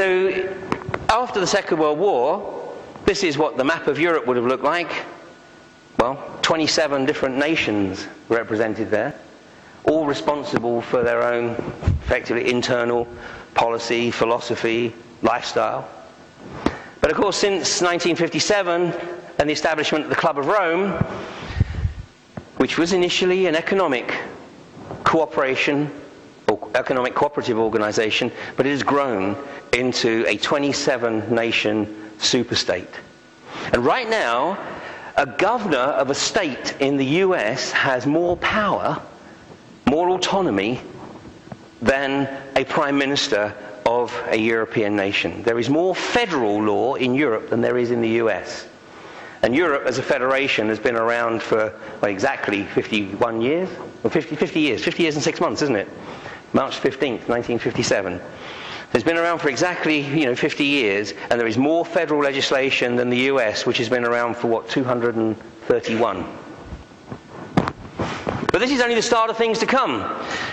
So, after the Second World War, this is what the map of Europe would have looked like. Well, 27 different nations represented there, all responsible for their own, effectively, internal policy, philosophy, lifestyle. But of course, since 1957 and the establishment of the Club of Rome, which was initially an economic cooperation economic cooperative organization, but it has grown into a 27 nation superstate. And right now, a governor of a state in the US has more power, more autonomy, than a prime minister of a European nation. There is more federal law in Europe than there is in the US. And Europe as a federation has been around for well, exactly 51 years, or 50, 50 years, 50 years and six months, isn't it? March 15th, 1957. It's been around for exactly you know 50 years, and there is more federal legislation than the US, which has been around for what 231. But this is only the start of things to come.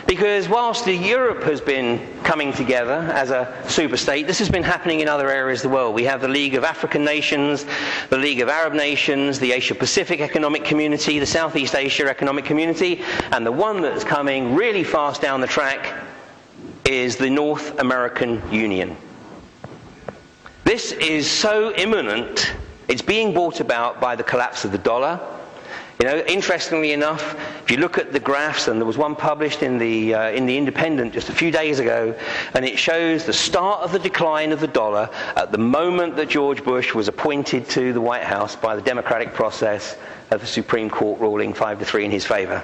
Because whilst the Europe has been coming together as a superstate, this has been happening in other areas of the world. We have the League of African Nations, the League of Arab Nations, the Asia Pacific Economic Community, the Southeast Asia Economic Community, and the one that's coming really fast down the track is the North American Union. This is so imminent, it's being brought about by the collapse of the dollar you know, interestingly enough, if you look at the graphs, and there was one published in the, uh, in the Independent just a few days ago, and it shows the start of the decline of the dollar at the moment that George Bush was appointed to the White House by the democratic process of the Supreme Court ruling 5 to 3 in his favor.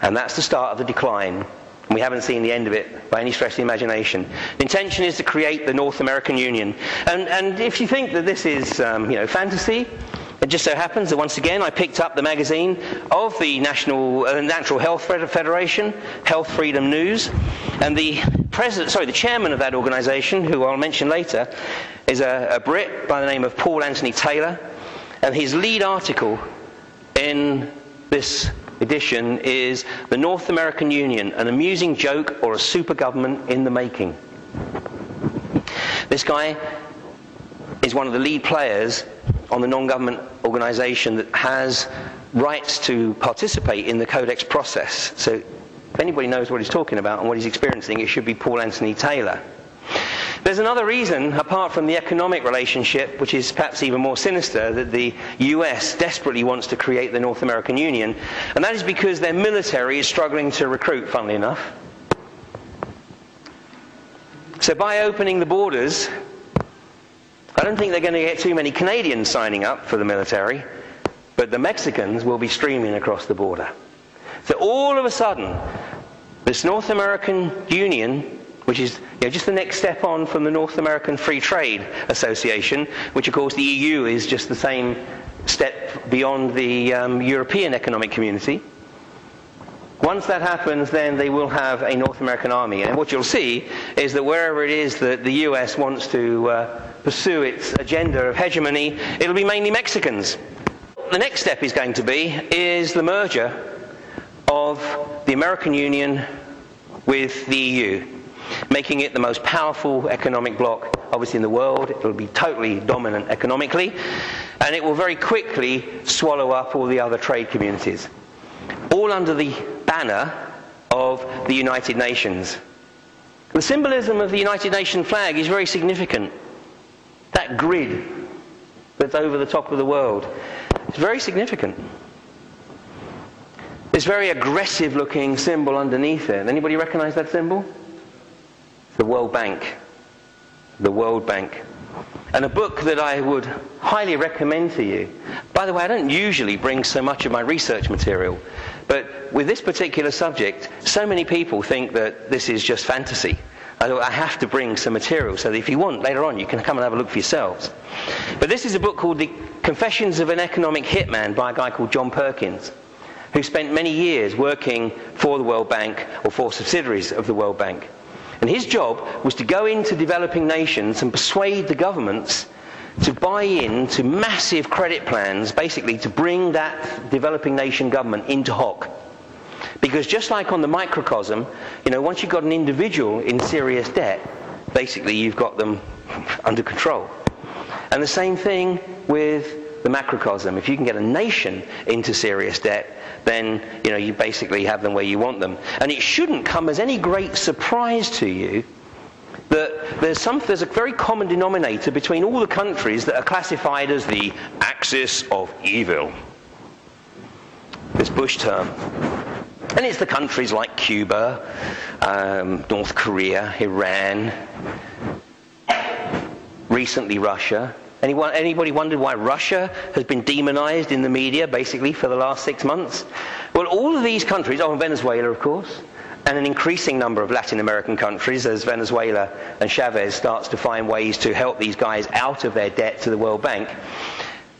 And that's the start of the decline. We haven't seen the end of it by any stretch of the imagination. The intention is to create the North American Union. And, and if you think that this is um, you know, fantasy, it just so happens that once again I picked up the magazine of the National uh, Natural Health Federation, Health Freedom News, and the president, sorry, the chairman of that organisation, who I'll mention later, is a, a Brit by the name of Paul Anthony Taylor, and his lead article in this edition is The North American Union, an amusing joke or a super government in the making. This guy is one of the lead players on the non-government organisation that has rights to participate in the codex process. So if anybody knows what he's talking about and what he's experiencing, it should be Paul Anthony Taylor. There's another reason, apart from the economic relationship, which is perhaps even more sinister, that the US desperately wants to create the North American Union, and that is because their military is struggling to recruit, funnily enough. So by opening the borders, don't think they're going to get too many Canadians signing up for the military, but the Mexicans will be streaming across the border. So all of a sudden, this North American Union, which is you know, just the next step on from the North American Free Trade Association, which of course the EU is just the same step beyond the um, European Economic Community. Once that happens, then they will have a North American army. And what you'll see is that wherever it is that the US wants to uh, pursue its agenda of hegemony, it'll be mainly Mexicans. The next step is going to be is the merger of the American Union with the EU, making it the most powerful economic bloc, obviously in the world. It will be totally dominant economically, and it will very quickly swallow up all the other trade communities, all under the banner of the United Nations. The symbolism of the United Nations flag is very significant. That grid that's over the top of the world. It's very significant. This very aggressive looking symbol underneath it. Anybody recognize that symbol? The World Bank. The World Bank. And a book that I would highly recommend to you. By the way, I don't usually bring so much of my research material, but with this particular subject, so many people think that this is just fantasy. I thought I have to bring some material so that if you want later on, you can come and have a look for yourselves. But this is a book called The Confessions of an Economic Hitman by a guy called John Perkins, who spent many years working for the World Bank or for subsidiaries of the World Bank. And his job was to go into developing nations and persuade the governments to buy in to massive credit plans, basically to bring that developing nation government into hock. Because just like on the microcosm, you know, once you've got an individual in serious debt, basically you've got them under control. And the same thing with the macrocosm. If you can get a nation into serious debt, then you know you basically have them where you want them. And it shouldn't come as any great surprise to you that there's, some, there's a very common denominator between all the countries that are classified as the axis of evil. This Bush term. And it's the countries like Cuba, um, North Korea, Iran, recently Russia. Anyone, anybody wondered why Russia has been demonized in the media basically for the last six months? Well, all of these countries, oh, Venezuela, of course, and an increasing number of Latin American countries as Venezuela and Chavez starts to find ways to help these guys out of their debt to the World Bank.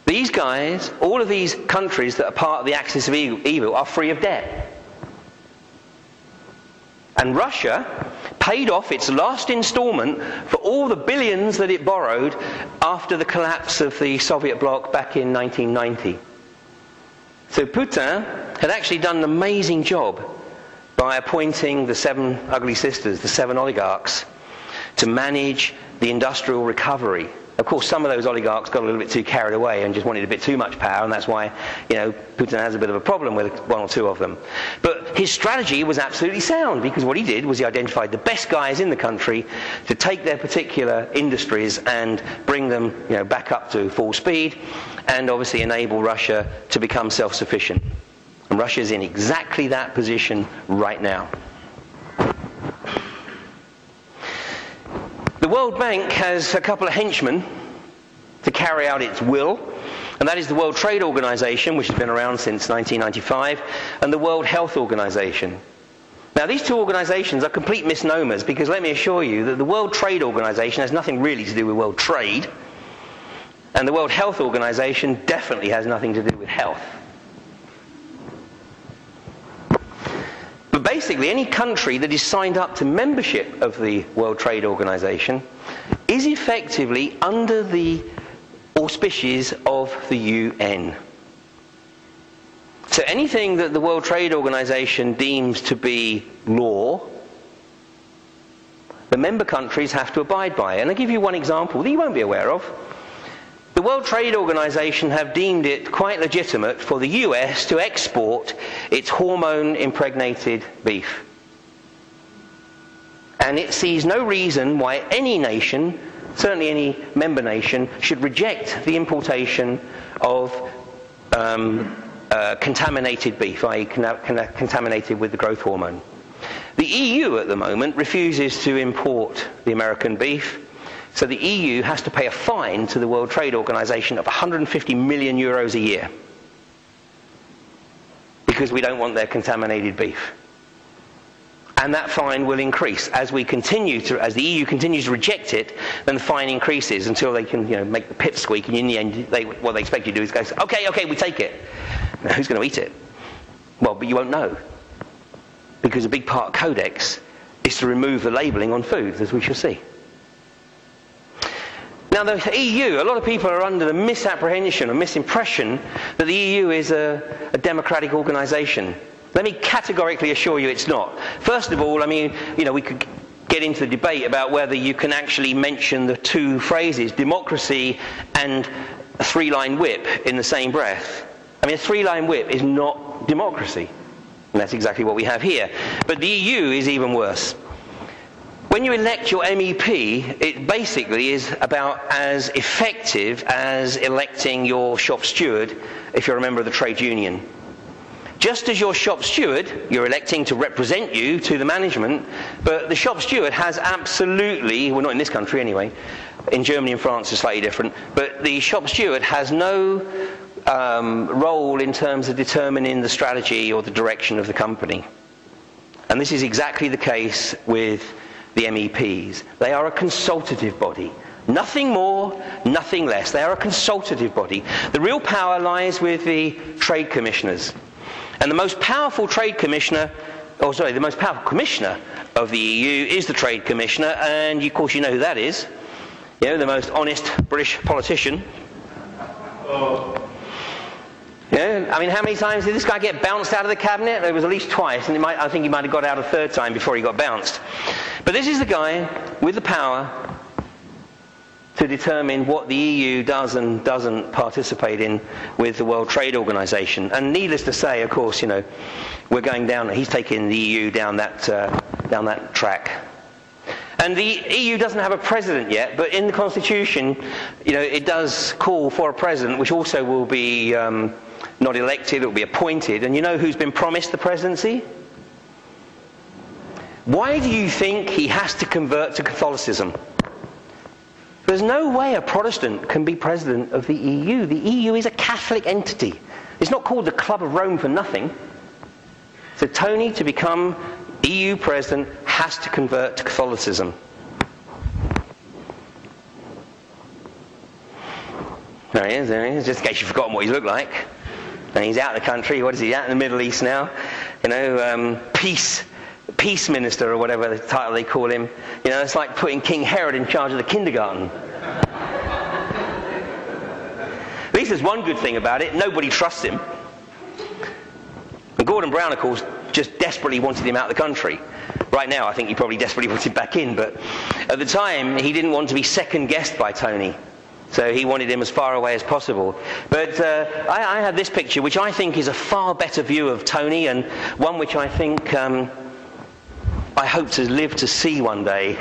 These guys, all of these countries that are part of the axis of evil, are free of debt. And Russia paid off its last installment for all the billions that it borrowed after the collapse of the Soviet bloc back in 1990. So Putin had actually done an amazing job by appointing the seven ugly sisters, the seven oligarchs, to manage the industrial recovery. Of course, some of those oligarchs got a little bit too carried away and just wanted a bit too much power, and that's why, you know, Putin has a bit of a problem with one or two of them. But his strategy was absolutely sound because what he did was he identified the best guys in the country to take their particular industries and bring them, you know, back up to full speed, and obviously enable Russia to become self-sufficient. And Russia is in exactly that position right now. World Bank has a couple of henchmen to carry out its will, and that is the World Trade Organization, which has been around since 1995, and the World Health Organization. Now, these two organizations are complete misnomers because let me assure you that the World Trade Organization has nothing really to do with world trade, and the World Health Organization definitely has nothing to do with health. Basically, any country that is signed up to membership of the World Trade Organization is effectively under the auspices of the UN. So anything that the World Trade Organization deems to be law, the member countries have to abide by. And I'll give you one example that you won't be aware of. The World Trade Organization have deemed it quite legitimate for the US to export its hormone impregnated beef. And it sees no reason why any nation, certainly any member nation, should reject the importation of um, uh, contaminated beef, i.e., contaminated with the growth hormone. The EU at the moment refuses to import the American beef so the EU has to pay a fine to the World Trade Organization of 150 million euros a year because we don't want their contaminated beef. And that fine will increase as we continue to, as the EU continues to reject it. Then the fine increases until they can, you know, make the pip squeak, and in the end, they, what they expect you to do is go, "Okay, okay, we take it." Now, who's going to eat it? Well, but you won't know because a big part of Codex is to remove the labelling on foods, as we shall see. Now, the EU, a lot of people are under the misapprehension or misimpression that the EU is a, a democratic organisation. Let me categorically assure you it's not. First of all, I mean, you know, we could get into the debate about whether you can actually mention the two phrases, democracy and a three line whip, in the same breath. I mean, a three line whip is not democracy. And that's exactly what we have here. But the EU is even worse. When you elect your MEP, it basically is about as effective as electing your shop steward if you're a member of the trade union. Just as your shop steward, you're electing to represent you to the management, but the shop steward has absolutely, well, not in this country anyway, in Germany and France it's slightly different, but the shop steward has no um, role in terms of determining the strategy or the direction of the company. And this is exactly the case with the MEPs. They are a consultative body. Nothing more, nothing less. They are a consultative body. The real power lies with the trade commissioners. And the most powerful trade commissioner, or oh, sorry, the most powerful commissioner of the EU is the trade commissioner, and of course you know who that is. You know, the most honest British politician. Oh. Yeah, I mean, how many times did this guy get bounced out of the cabinet? It was at least twice, and might, I think he might have got out a third time before he got bounced. But this is the guy with the power to determine what the EU does and doesn't participate in with the World Trade Organization. And needless to say, of course, you know, we're going down, he's taking the EU down that, uh, down that track. And the EU doesn't have a president yet, but in the constitution, you know, it does call for a president, which also will be um, not elected, it will be appointed. And you know who's been promised the presidency? Why do you think he has to convert to Catholicism? There's no way a Protestant can be president of the EU. The EU is a Catholic entity. It's not called the Club of Rome for nothing. So Tony, to become EU president, has to convert to Catholicism. There he is, there he is, just in case you've forgotten what he looked like. And he's out of the country. What is he out in the Middle East now? You know, um, peace peace minister or whatever the title they call him. You know, it's like putting King Herod in charge of the kindergarten. At least there's one good thing about it nobody trusts him. And Gordon Brown, of course, just desperately wanted him out of the country. Right now, I think he probably desperately wants him back in, but at the time, he didn't want to be second guessed by Tony. So he wanted him as far away as possible. But uh, I, I, have this picture, which I think is a far better view of Tony, and one which I think um, I hope to live to see one day.